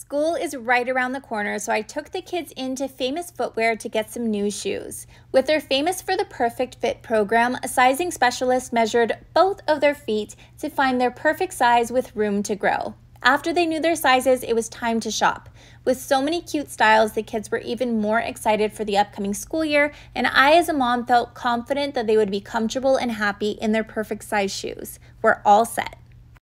School is right around the corner, so I took the kids into Famous Footwear to get some new shoes. With their Famous for the Perfect Fit program, a sizing specialist measured both of their feet to find their perfect size with room to grow. After they knew their sizes, it was time to shop. With so many cute styles, the kids were even more excited for the upcoming school year, and I, as a mom, felt confident that they would be comfortable and happy in their perfect size shoes. We're all set.